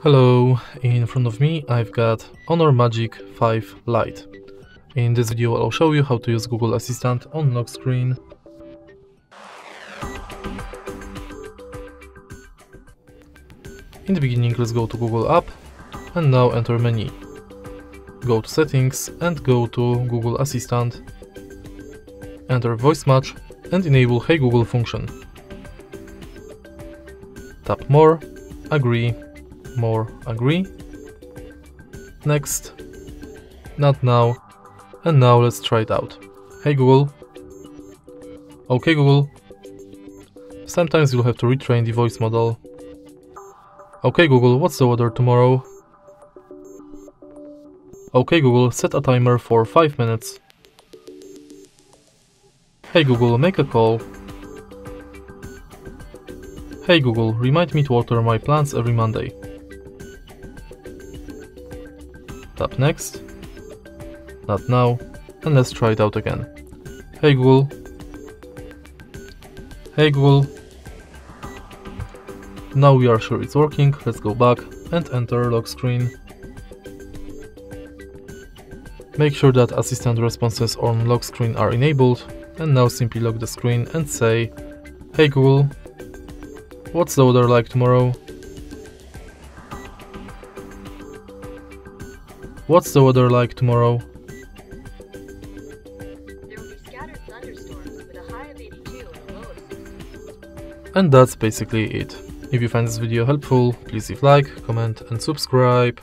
Hello, in front of me I've got Honor Magic 5 Lite. In this video I'll show you how to use Google Assistant on lock screen. In the beginning let's go to Google app and now enter menu. Go to settings and go to Google Assistant. Enter voice match and enable Hey Google function. Tap more, agree, more, agree. Next, not now, and now let's try it out. Hey Google. Okay Google. Sometimes you'll have to retrain the voice model. Okay Google, what's the weather tomorrow? Okay Google, set a timer for 5 minutes. Hey Google, make a call. Hey Google, remind me to water my plants every Monday. Tap next. Not now. And let's try it out again. Hey Google. Hey Google. Now we are sure it's working, let's go back and enter lock screen. Make sure that assistant responses on lock screen are enabled and now simply lock the screen and say Hey Google, what's the weather like tomorrow? What's the weather like tomorrow? There will be scattered thunderstorms with a high of 82 and a low of 60. And that's basically it. If you find this video helpful, please leave like, comment and subscribe.